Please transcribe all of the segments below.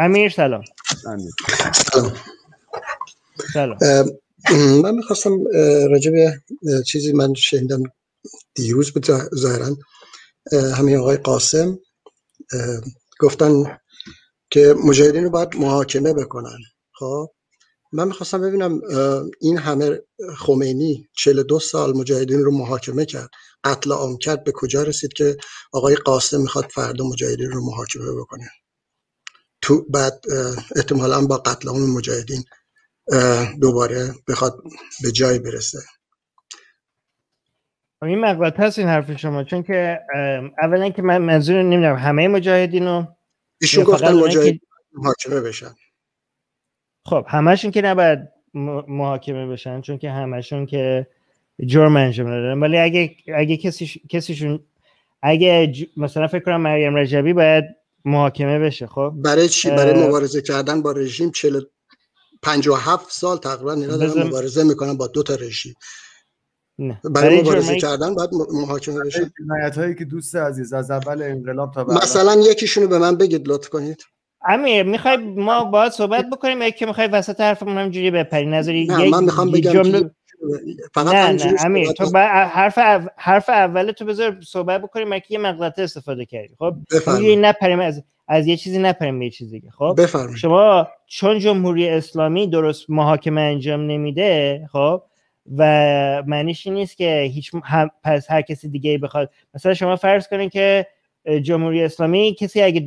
امیر سلام. سلام. سلام من می‌خواستم راجع به چیزی من شنیدم دیروز بود ظاهرا. همین آقای قاسم گفتن که مجاهدین رو باید محاکمه بکنن. خب؟ من می‌خواستم ببینم این همه خمینی 42 سال مجاهدین رو محاکمه کرد. قتل عام کرد به کجا رسید که آقای قاسم می‌خواد فردا مجاهدین رو محاکمه بکنه؟ تو بعد احتمالا با قتل عام مجاهدین دوباره بخواد به جای برسه. این مقلت هست این حرف شما چون که اولا که من منظور نمی‌دونم همه مجاهدین رو ایشون گفتن مجاهدین محاکمه بشن. خب همشون که نباید محاکمه بشن چون که همشون که جرم انجام دادن. ولی اگه اگه کسی کسیشون اگه مثلا فکر کنم مریم رجبی باید محاکمه بشه خب؟ برای چی؟ برای مبارزه کردن با رژیم 40 57 سال تقریبا اینا دارن مبارزه می‌کنن با دو تا رژیم. نه. برای مبارزه کردن باید محاکمه بشه. جنایت هایی که دوست عزیز از اول انقلاب تا مثلا یکیشونو به من بگید لطف کنید. امیر می‌خوای ما باید صحبت بکنیم؟ یا که می‌خوای وسط حرفمون همینجوری بپری نظری نه من می‌خوام بگم جمله... فقط نه نه امیر تو با حرف او... حرف اول تو بذار صحبت بکنیم که یه مغلطه استفاده کردی. خب اینجوری نپریم از از یه چیزی نپریم به یه چیزی دیگه. خب بفرمایید. شما چون جمهوری اسلامی درست محاکمه انجام نمیده خب و معنیش نیست که هیچ هم... پس هر کسی دیگه بخواد. مثلا شما فرض کنین که جمهوری اسلامی کسی اگه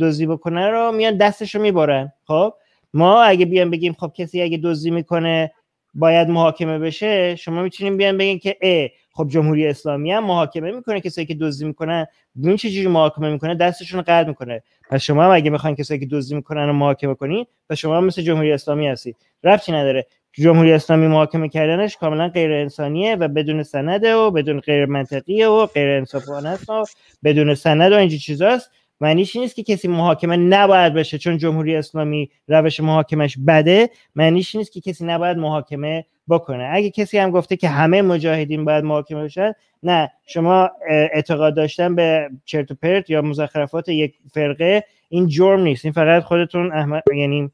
دزدی بکنه رو میان دستش رو می‌برن. خب ما اگه بیان بگیم خب کسی اگه دزدی می‌کنه باید محاکمه بشه شما می‌تونیم بیان بگین که ا خب جمهوری اسلامی هم محاکمه می‌کنه کسی که دزدی می‌کنن. ببین چه جوری محاکمه می‌کنه؟ دستشون قطع می‌کنه. پس شما هم اگه می‌خواین کسی که دزدی می‌کنن رو محاکمه کنین پس شما هم مثل جمهوری اسلامی هستی ربطی نداره. جمهوری اسلامی محاکمه کردنش کاملا غیر انسانیه و بدون سنده و بدون غیر منطقیه و غیر انصافانه است و بدون سند و اینجور چیزاست. معنیش نیست که کسی محاکمه نباید بشه چون جمهوری اسلامی روش محاکمش بده. معنیش نیست که کسی نباید محاکمه بکنه. اگه کسی هم گفته که همه مجاهدین باید محاکمه بشن نه. شما اعتقاد داشتن به چرت و پرت یا مزخرفات یک فرقه این جرم نیست. این فقط خودتون احمد یعنی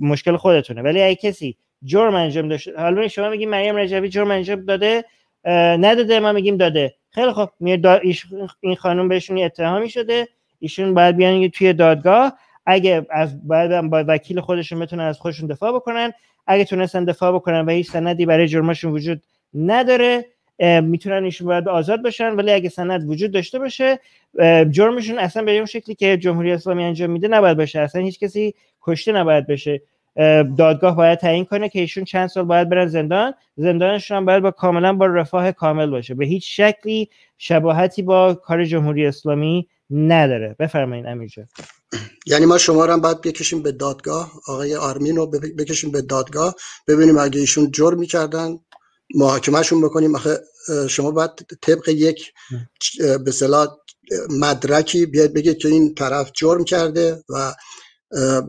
مشکل خودتونه. ولی اگه کسی جرم انجام داشته حالا شما میگیم مریم رجوی جرم انجام داده نداده ما میگیم داده. خیلی خب این خانم بهشون اتهامی شده. ایشون باید بیان توی دادگاه اگه از بعد با وکیل خودشون بتونن از خودشون دفاع بکنن. اگه تونستن دفاع بکنن و هیچ سندی برای جرمشون وجود نداره می‌تونن ایشون باید آزاد بشن ولی اگه سند وجود داشته باشه جرمشون اصلا به اون شکلی که جمهوری اسلامی انجام میده نباید باشه. اصلا هیچ کسی کشته نباید بشه. دادگاه باید تعیین کنه که ایشون چند سال باید برن زندان. زندانشون هم باید با کاملا با رفاه کامل باشه. به هیچ شکلی شباهتی با کار جمهوری اسلامی نداره. بفرمایید امیر یعنی ما شما رو هم باید بکشیم به دادگاه. آقای آرمین رو بکشیم به دادگاه. ببینیم اگه ایشون جرم می‌کردن محاکمهشون بکنیم. آخه شما باید طبق یک به صلاح مدرکی بیاد بگید که این طرف جرم کرده و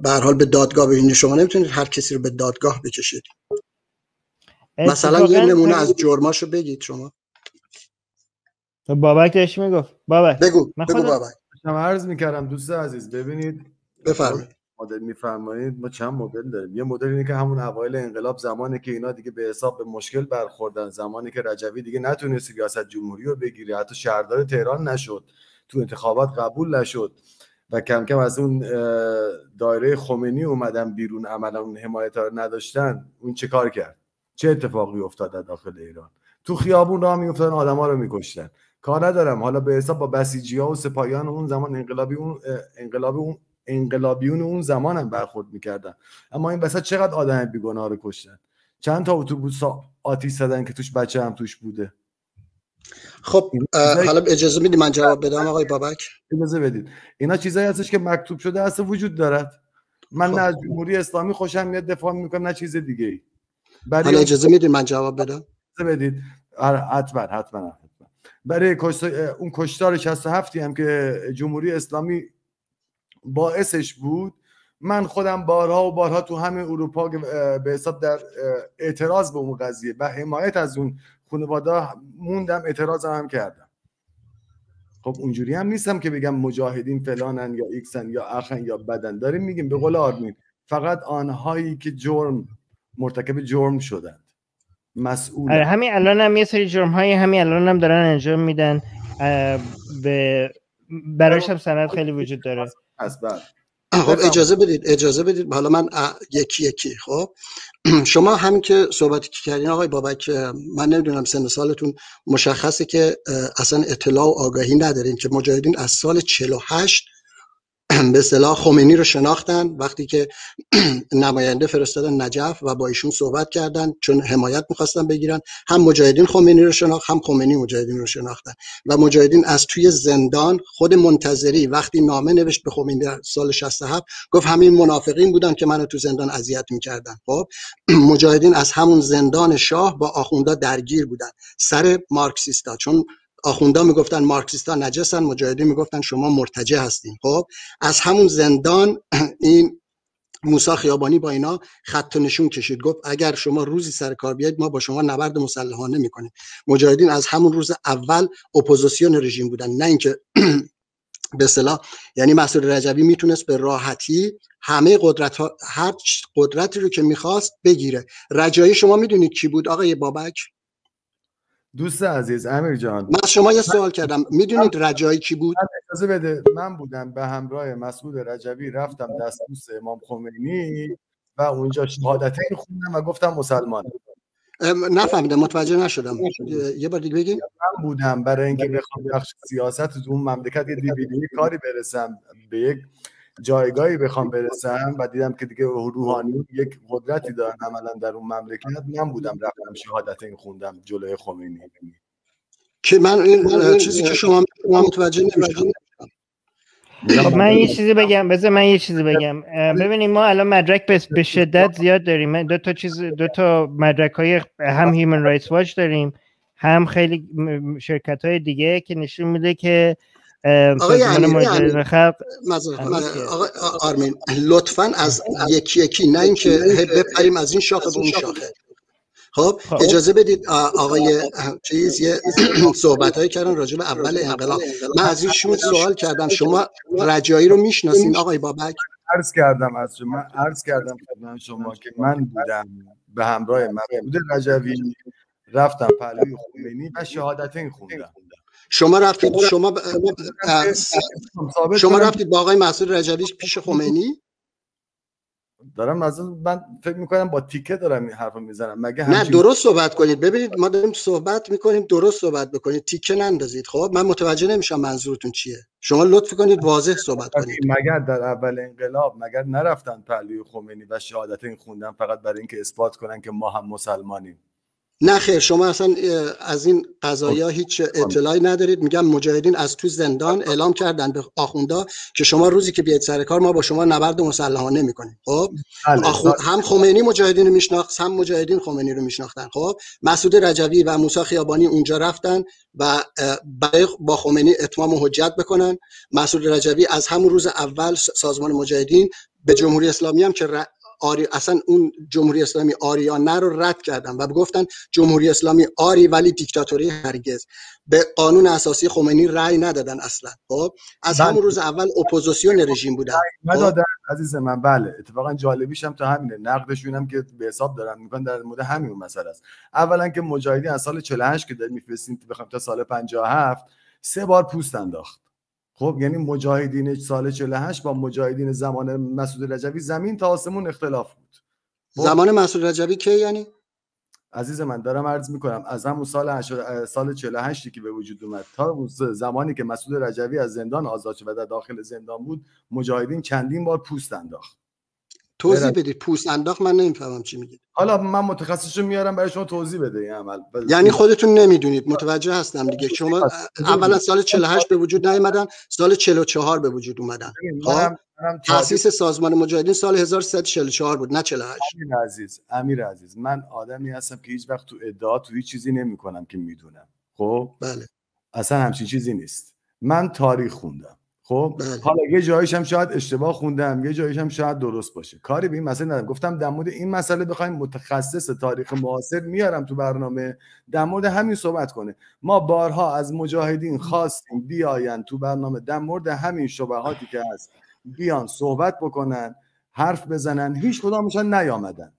به حال به دادگاه ببینید. شما نمی‌تونید هر کسی رو به دادگاه بکشید. مثلا یه نمونه از جرماشو بگید شما. بابک داشت می‌گفت. بابک بگو بگو بابک. شما عرض می‌کردم دوست عزیز ببینید بفرمایید. مدل میفرمایید. ما چند مدل داریم؟ یه مدل اینه که همون اوایل انقلاب زمانی که اینا دیگه به حساب به مشکل برخوردن زمانی که رجوی دیگه نتونست ریاست جمهوری رو بگیره. حتی شهردار تهران نشد. تو انتخابات قبول نشد. و کم کم از اون دایره خمینی اومدن بیرون عملا اون حمایت رو نداشتن. اون چه کار کرد؟ چه اتفاقی افتاد در داخل ایران؟ تو خیابون راه میافتادن آدما رو میکشتن. کار ندارم. حالا به حساب با بسیجی ها و سپاهیان اون زمان انقلابی اون انقلابی اون انقلابیون اون زمان هم برخورد می‌کردن. اما این وسط چقدر آدم بیگناه رو کشتن؟ چند تا اتوبوس آتیش زدن که توش بچه هم توش بوده؟ خب حالا اجازه میدی من جواب بدم آقای بابک؟ اجازه بدید. اینا چیزایی هستش که مکتوب شده هست وجود دارد. من خب. نه از جمهوری اسلامی خوشم میاد دفاع می‌کنم نه چیز دیگه ای حالا اجازه می‌دید من جواب بدم؟ اجازه بدید. آره، حتما حتما. برای اون کشتار 67 هم که جمهوری اسلامی باعثش بود من خودم بارها و بارها تو همه اروپا به حساب در اعتراض به اون قضیه و حمایت از اون خانواده موندم اعتراض هم کردم. خب اونجوری هم نیستم که بگم مجاهدین فلانن یا ایکسن یا اخن یا بدن. داریم میگیم به قول آرمین فقط آنهایی که جرم مرتکب جرم شدند مسئول. آره همین الان هم یه سری جرم های همین الان هم دارن انجام میدن به برایش هم سند خیلی وجود داره. از بعد خب اجازه بدید اجازه بدید. حالا من یکی یکی. خب شما همین که صحبتی که کردین آقای بابک من نمی‌دونم سن سالتون مشخصه که اصلا اطلاع و آگاهی ندارین که مجاهدین از سال 48 به اصطلاح خمینی رو شناختن وقتی که نماینده فرستادن نجف و با ایشون صحبت کردن چون حمایت می‌خواستن بگیرن. هم مجاهدین خمینی رو شناخت هم خمینی مجاهدین رو شناختن. و مجاهدین از توی زندان خود منتظری وقتی نامه نوشت به خمینی در سال 67 گفت همین منافقین بودن که منو تو زندان اذیت می‌کردن. خب؟ مجاهدین از همون زندان شاه با آخوندا درگیر بودن. سر مارکسیستا. چون آخوندا می‌گفتن مارکسیستا نجسن مجاهدین می‌گفتن شما مرتجع هستین. خب از همون زندان این موسا خیابانی با اینا خط و نشون کشید. گفت اگر شما روزی سر کار بیاید ما با شما نبرد مسلحانه می‌کنیم. مجاهدین از همون روز اول اپوزیسیون رژیم بودن. نه اینکه به اصطلاح یعنی مسعود رجبی می‌تونست به راحتی همه قدرت ها هر قدرتی رو که می‌خواست بگیره. رجایی شما می‌دونید کی بود؟ آقای بابک. دوست عزیز امیر جان. من شما یه سوال کردم. می‌دونید رجایی کی بود؟ اجازه بده من بودم به همراه مسعود رجبی رفتم دستبوس امام خمینی و اونجا شهادتین خوندم و گفتم مسلمان. نفهمیدم متوجه نشدم. یه بار دیگه بگی من بودم برای اینکه بخوام بخش سیاست تو اون مملکت یه دیویدی کاری برسم به یک جایگاهی بخوام برسم و دیدم که دیگه روحانی یک قدرتی دارن عملا در اون مملکت من بودم رفتم شهادت این خوندم جلوی خمینی. که من این چیزی که شما متوجه نمیشم. من یه چیزی بگم بذار من یه چیزی بگم. ببینیم ما الان مدرک به شدت زیاد داریم. دو تا چیز دو تا مدرک های هم هیومن رایتس واچ داریم هم خیلی شرکت های دیگه که نشون میده که آقای امین خلق. آقای آرمین لطفا از یکی یکی نه اینکه بپریم از این شاخه به اون شاخه. خب اجازه بدید آقای چیز یه صحبت هایی کردن راجع به اول انقلاب. من از ایشون سوال کردم. شما رجایی رو می‌شناسین آقای بابک؟ عرض کردم از شما عرض کردم خدمت شما که من بودم به همراه محمود رجوی. رفتم پهلوی خمینی و شهادتین خوندم. شما رفتید شما شما رفتید با آقای مسعود رجبی پیش خمینی؟ دارم از من فکر می‌کنم با تیکه دارم این حرف می‌زنم. مگه نه درست صحبت کنید. ببینید ما داریم صحبت می‌کنیم درست صحبت بکنید. تیکه نندازید. خب من متوجه نمیشم منظورتون چیه. شما لطف کنید واضح صحبت کنید. مگر در اول انقلاب مگر نرفتن پهلوی خمینی و شهادت این خوندن فقط برای اینکه اثبات کنن که ما هم مسلمانیم؟ نه خیر شما اصلا از این قضایی ها هیچ اطلاعی ندارید. میگم مجاهدین از تو زندان اعلام کردن به آخوندا که شما روزی که بیاید سر کار ما با شما نبرد مسلحانه می‌کنیم. خب؟ بله، آخو... هم خمینی مجاهدین رو میشناخت هم مجاهدین خمینی رو میشناختن. خب؟ مسعود رجوی و موسی خیابانی اونجا رفتن و با خمینی اتمام و حجت بکنن. مسعود رجوی از همون روز اول سازمان مجاهدین به جمهوری اسلامی هم که آری اصلا اون جمهوری اسلامی آریانه رو رد کردن و گفتن جمهوری اسلامی آری ولی دیکتاتوری هرگز. به قانون اساسی خمینی رأی ندادن اصلا. خب از بله. همون روز اول اپوزیسیون رژیم بودن. خب؟ ندادن. عزیز من بله. اتفاقا جالبیش هم تا همینه. نقدشون هم که به حساب دارن. می‌کنن در مورد همین مسئله است. اولا که مجاهدین از سال 48 که داریم میفرستیم بخوام تا سال 57 سه بار پوست انداخت. خب یعنی مجاهدین سال 48 با مجاهدین زمان مسعود رجبی زمین تا آسمون اختلاف بود. خب؟ زمان مسعود رجبی کی یعنی؟ عزیز من دارم عرض می‌کنم از همون سال سال 48 که به وجود اومد تا زمانی که مسعود رجبی از زندان آزاد شد و در داخل زندان بود مجاهدین چندین بار پوست انداخت. توضیح بدید. پوست انداخت من نمی‌فهمم چی میگید. حالا من متخصصشو میارم برای شما توضیح بده این عمل. یعنی خودتون نمی‌دونید. متوجه هستم دیگه. شما اولا سال 48 به وجود نیومدن سال 44 به وجود اومدن. خب؟ تاسیس سازمان مجاهدین سال 1344 بود نه 48 امیر عزیز امیر عزیز من آدمی هستم که هیچ وقت تو ادعا تو هیچ چیزی نمی‌کنم که می‌دونم. خب؟ بله. اصلا همچین چیزی نیست. من تاریخ خوندم. خب بله. حالا یه جایش هم شاید اشتباه خوندم یه جایش هم شاید درست باشه. کاری به این مسئله ندارم. گفتم در مورد این مسئله بخوایم متخصص تاریخ معاصر میارم تو برنامه در مورد همین صحبت کنه. ما بارها از مجاهدین خواستیم بیاین تو برنامه در مورد همین شبهاتی که هست بیان صحبت بکنن حرف بزنن هیچ کدامشان نیامدن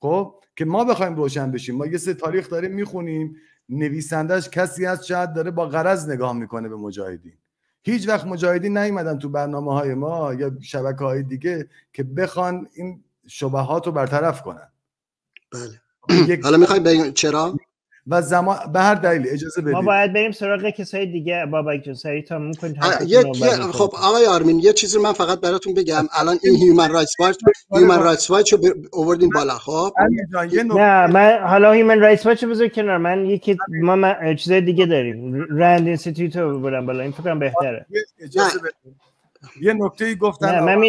خب که ما بخوایم روشن بشیم. ما یه سه تاریخ داریم می‌خونیم نویسندش کسی هست شاید داره با غرض نگاه می‌کنه به مجاهدین. هیچ وقت مجاهدین نیومدن تو برنامه های ما یا شبکه های دیگه که بخوان این شبهات رو برطرف کنن. بله. حالا می‌خوای بگیم چرا؟ و زمان به هر دلیل اجازه ما بدید. باید بریم سراغ کسای دیگه. بابک جان سریع تا یک یک- خب آقای آرمین یه چیزی من فقط براتون بگم. الان این هیومن رایتس واچ هیومن رایتس واچ رو آوردین بالا. خب. نه من حالا هیومن رایتس واچ بذار کنار. من یکی ما من چیزای دیگه داریم. رند اینستیتوت رو ببرم بالا. این فکرم بهتره. اجازه بدید. یه نکته ای گفتن نه من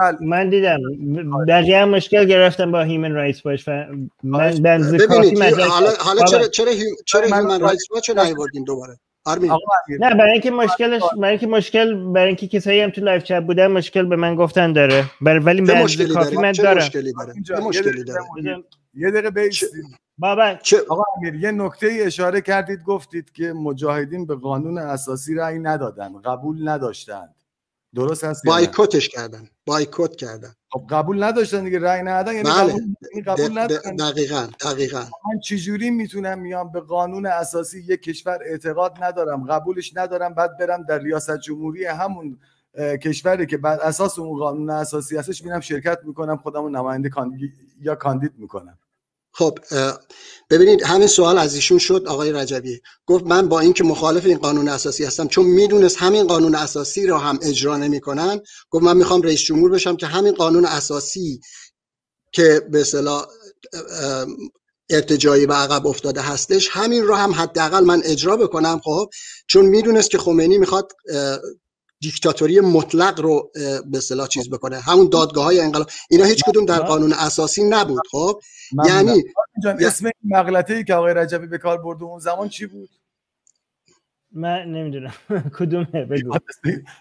بله. من دیدم. بقیه هم مشکل گرفتم با هیومن رایتس واچ و من بنظر کافی حالا حالا. چرا چرا هیو- چرا من- هیومن رایتس واچ رو نیاوردین دوباره؟ آرمین. نه برای اینکه مشکلش برای اینکه مشکل برای اینکه کسایی هم تو live chat بودن مشکل به من گفتن داره. برای ولی مشکلی کافی داره؟ من دارم. مشکلی داره؟ یه مشکلی دقیقه داره؟ بمونید. یه دقیقه بیستید بابا. چه آقا امیر یه نکته ای اشاره کردید گفتید که مجاهدین به قانون اساسی رأی ندادن قبول نداشتند. درست هست؟ بایکوتش کردن. بایکوت کردن. خب قبول نداشتن دیگه رأی ندادن یعنی بله. قبول, یعنی د- دقیقاً دقیقاً. من چجوری می‌تونم میام به قانون اساسی یک کشور اعتقاد ندارم قبولش ندارم بعد برم در ریاست جمهوری همون کشوری که بر اساس اون قانون اساسی هستش میرم شرکت می‌کنم خودمو نماینده کاندید یا کاندید می‌کنم. خب ببینید همین سوال از ایشون شد آقای رجبی. گفت من با اینکه مخالف این قانون اساسی هستم چون می‌دونست همین قانون اساسی رو هم اجرا نمی‌کنن. گفت من می‌خوام رئیس جمهور بشم که همین قانون اساسی که به اصطلاح ارتجایی و عقب افتاده هستش همین رو هم حداقل من اجرا بکنم. خب چون می‌دونست که خمینی می‌خواد دیکتاتوری مطلق رو به اصطلاح چیز بکنه. همون دادگاه های انقلاب. اینا هیچ کدوم در قانون اساسی نبود خب. یعنی اسم این مغلطه ای که آقای رجبی به کار برده اون زمان چی بود؟ من نمی‌دونم. کدومه؟ بگو.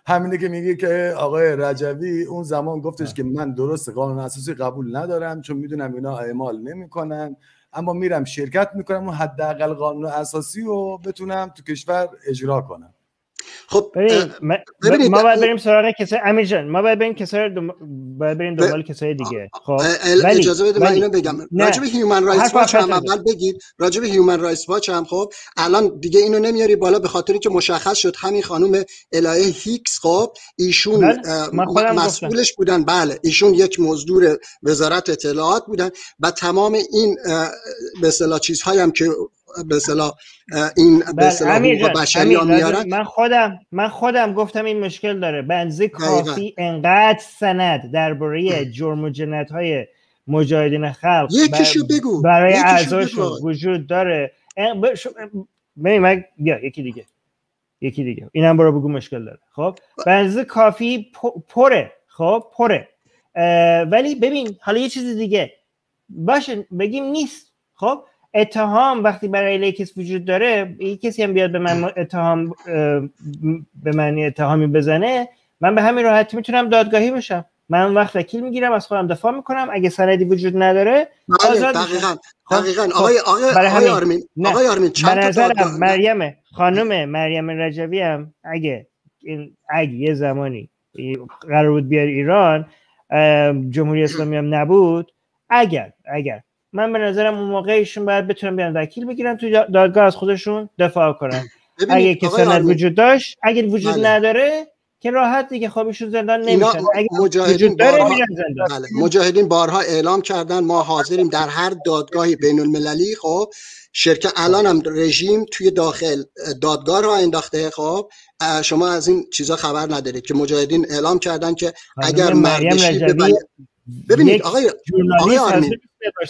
همینه که میگه که آقای رجوی اون زمان گفتش که من درست قانون اساسی قبول ندارم چون می‌دونم اینا اعمال نمی‌کنن اما میرم شرکت می‌کنم و حداقل قانون اساسی رو بتونم تو کشور اجرا کنم. خب ببینید، ما باید بریم سراغ کسای امیر جان ما باید بریم کسای دم... باید بریم ب- دنبال کسای دیگه. خب؟ ولی- اجازه بده من اینو بگم. راجب هیومن رایتس واچ هم اول بگید. راجب هیومن رایتس واچ هم خب الان دیگه اینو نمیاری بالا به خاطر که مشخص شد همین خانم الهه هیکس خب ایشون بله، مسئولش بودن. بله ایشون یک مزدور وزارت اطلاعات بودن و تمام این به اصطلاح چیزهایی هم که به اصطلاح این به بله اصطلاح جان بشری میارن؟ من خودم من خودم گفتم این مشکل داره. بنزه کافی انقدر سند درباره جرم و جنایت های مجاهدین خلق یکیشو بگو برای اعضاشون. وجود داره. ببین من بیا یکی دیگه یکی دیگه. اینم برو بگو مشکل داره. خب؟ بنزه کافی پره. خب؟ پره. ولی ببین حالا یه چیز دیگه. باشه بگیم نیست. خب؟ اتهام وقتی برای علیه کسی وجود داره یه کسی هم بیاد به من اتهام به من اتهامی بزنه من به همین راحتی می‌تونم دادگاهی بشم من اون وقت وکیل می‌گیرم از خودم دفاع می‌کنم اگه سندی وجود نداره بله آزاد. دقیقاً خب، دقیقاً خب، آقای آقای آقای. آرمین. آقای آرمین چند نظرم مریم خانم مریم رجوی هم اگه این اگه یه زمانی قرار بود بیاد ایران جمهوری اسلامی هم نبود اگر اگر من به نظرم اون موقع ایشون باید بتونن بیان وکیل بگیرن تو دادگاه از خودشون دفاع کنن. اگه که سند وجود داشت اگه وجود بله. نداره که راحت دیگه ایشون زندان نمیشن. اگه مجاهدین بارها زندان. بله مجاهدین بارها اعلام کردن ما حاضریم در هر دادگاهی بین المللی خب. شرکت الان هم رژیم توی داخل دادگاه را انداخته خب. شما از این چیزا خبر ندارید که مجاهدین اعلام کردن که اگر مردشی ببین- ببینید یک آقای آقای آرمین،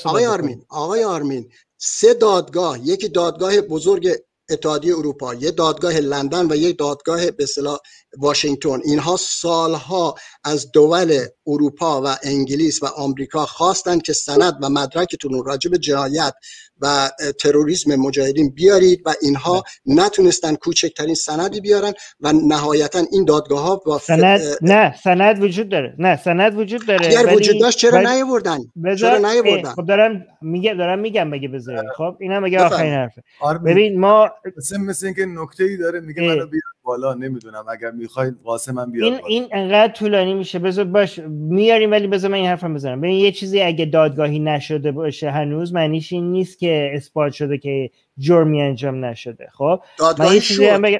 آقای. آرمین آقای آرمین سه دادگاه یکی دادگاه بزرگ اتحادیه اروپا یه دادگاه لندن و یک دادگاه به اصطلاح واشنگتن. اینها سالها از دول اروپا و انگلیس و آمریکا خواستند که سند و مدرکتون رو راجع به جنایت و تروریسم مجاهدین بیارید و اینها نتونستن کوچکترین سندی بیارن و نهایتا این دادگاه ها با سند نه سند وجود داره. نه سند وجود داره. اگر وجود داشت چرا بل... نیاوردن؟ چرا نیاوردن؟ خب دارم میگه دارم میگم بگه بذاری خب اینا مگه آخرین حرفه. آره ببین ما مثل مثل اینکه نکته ای داره میگه منو بیار. بالا نمی‌دونم. اگر می‌خواید قاسم من بیار این بالا. این انقدر طولانی میشه. بذار باش میاریم ولی بذار من این حرفم بزنم. ببین یه چیزی اگه دادگاهی نشده باشه هنوز معنیش این نیست که اثبات شده که جرمی انجام نشده. خب؟ دادگاهی شد. بگم...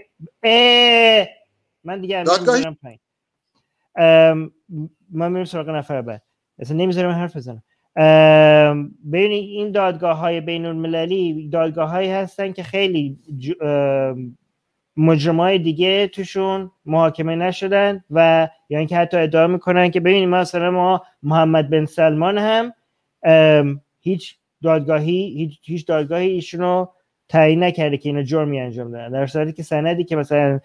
من دیگه دادگاهی من میرم سراغ نفر بعد. اصلا نمی‌ذارم حرف بزنم. بین این دادگاه های بین المللی دادگاه هایی هستن که خیلی مجرمای دیگه توشون محاکمه نشدن و یا اینکه حتی ادعا می‌کنن که ببینید مثلا ما محمد بن سلمان هم هیچ دادگاهی هیچ, هیچ دادگاهی ایشونو تعیین نکرده که اینا جرمی انجام دادن. در صورتی که سندی که مثلا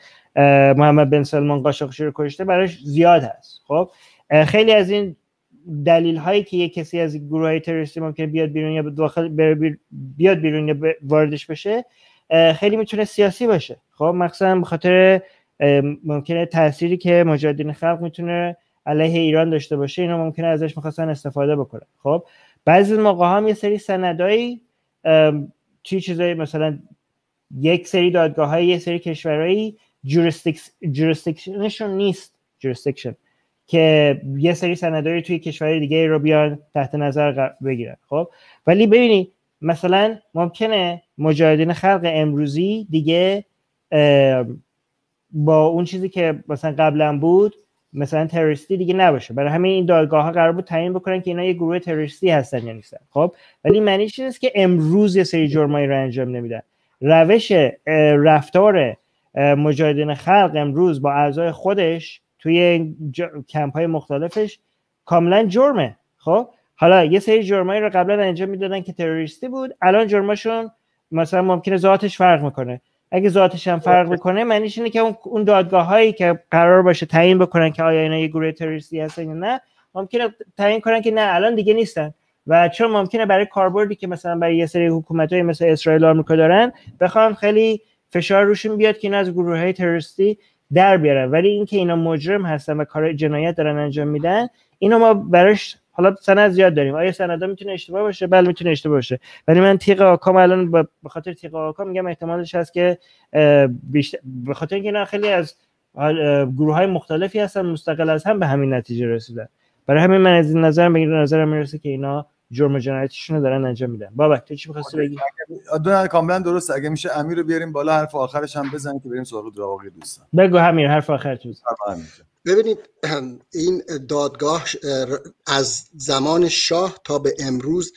محمد بن سلمان قاچاقچی رو کشته براش زیاد هست. خب خیلی از این دلیل هایی که یک کسی از گروه تروریستی ممکنه بیاد بیرون یا داخل بیاد بیرون یا واردش بشه خیلی می‌تونه سیاسی باشه. خب مخصوصا به خاطر ممکنه تأثیری که مجاهدین خلق می‌تونه علیه ایران داشته باشه اینا ممکنه ازش می‌خواستن استفاده بکنن. خب بعضی موقع هم یه سری سندایی چی چیزایی مثلا یک سری دادگاه های یه سری کشورهایی جورستیکشنشون نیست جورستیکشن که یه سری سندایی توی کشور دیگه رو بیان تحت نظر بگیرن. خب ولی ببینید مثلا ممکنه مجاهدین خلق امروزی دیگه با اون چیزی که مثلا قبلا بود مثلا تروریستی دیگه نباشه. برای همین این دادگاه ها قرار بود تعیین بکنن که اینا یه گروه تروریستی هستن یا نیستن. خب؟ ولی معنیش نیست که امروز یه سری جرمایی رو انجام نمیدن؟ روش رفتار مجاهدین خلق امروز با اعضای خودش توی کمپ های مختلفش کاملا جرمه. خب؟ حالا یه سری جرمایی رو قبلا انجام می‌دادن که تروریستی بود. الان جرماشون مثلا ممکنه ذاتش فرق می‌کنه. اگه ذاتش هم فرق می‌کنه معنیش اینه که اون دادگاه هایی که قرار باشه تعیین بکنن که آیا اینا یه گروه تروریستی هستن یا نه ممکنه تعیین کنن که نه الان دیگه نیستن. و چون ممکنه برای کاربردی که مثلا برای یه سری حکومت های مثل اسرائیل و آمریکا دارن بخوام خیلی فشار روشون بیاد که اینا از گروه های تروریستی در بیارن. ولی اینکه اینا مجرم هستن و کار جنایت دارن انجام میدن اینو ما براش حالا سند زیاد داریم. آیا سندا می‌تونه اشتباه باشه؟ بله می‌تونه اشتباه باشه. ولی من تیغ آکام الان به خاطر تیغ آکام میگم احتمالش هست که بیشتر به خاطر اینکه اینا خیلی از گروه های مختلفی هستن مستقل از هم به همین نتیجه رسیدن. برای همین من از این نظر به نظر می‌رسه که اینا جرم جنایتشون رو دارن انجام میدن. بابک تو چی می‌خواستی بگی؟ دو کاملا درست اگه میشه امیر رو بیاریم بالا حرف آخرش هم بزنیم که بریم سراغ دراواقی دوستان. بگو امیر حرف آخر تو ببینید این دادگاه از زمان شاه تا به امروز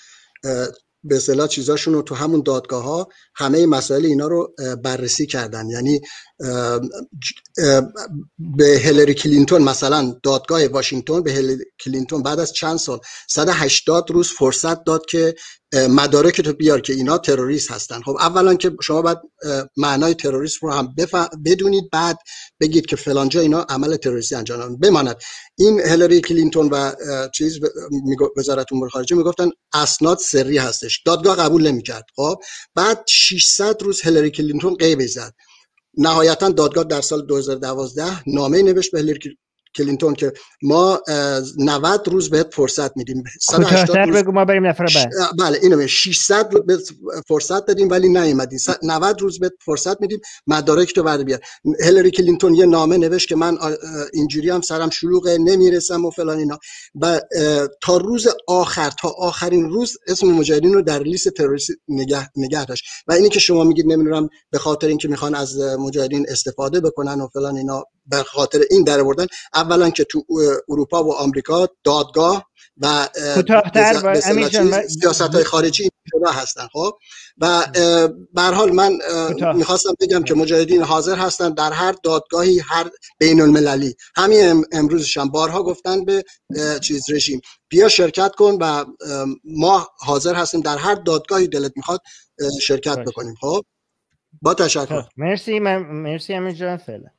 به اصطلاح چیزاشون رو تو همون دادگاه ها همه مسائل اینا رو بررسی کردن. یعنی به هیلاری کلینتون مثلا دادگاه واشنگتن به هیلاری کلینتون بعد از چند سال 180 روز فرصت داد که مدارک تو بیار که اینا تروریست هستن. خب اولا که شما باید معنای تروریست رو هم بدونید بعد بگید که فلانجا اینا عمل تروریستی انجام بماند. این هیلاری کلینتون و چیز وزارت امور خارجه می‌گفتن اسناد سری هستش. دادگاه قبول نمی‌کرد. خب؟ بعد 600 روز هیلاری کلینتون غیبش زد. نهایتا دادگاه در سال 2012 نامه نوشت به هیلاری کلینتون که ما 90 روز بهت فرصت میدیم. 180 روز بگو ما بریم نفر بعد. بله اینو 600 روز بهت فرصت دادیم ولی نیومدی. 90 روز بهت فرصت میدیم مدارک تو بعد بیار. هلری کلینتون یه نامه نوشت که من اینجوری هم سرم شلوغه نمی‌رسم و فلان اینا. و تا روز آخر تا آخرین روز اسم مجاهدین رو در لیست تروریست نگه نگه داشت. و اینی که شما میگید نمی‌دونم به خاطر اینکه می‌خوان از مجاهدین استفاده بکنن و فلان اینا به خاطر این در آوردن اولا که تو اروپا و آمریکا دادگاه و سیاست های خارجی جدا هستن خب؟ و به حال من می‌خواستم بگم که مجاهدین حاضر هستن در هر دادگاهی هر بین المللی همین امروزش هم بارها گفتن به چیز رژیم. بیا شرکت کن و ما حاضر هستیم در هر دادگاهی دلت می‌خواد شرکت بکنیم خب؟ با تشکر. مرسی من مرسی همین جان فعلا.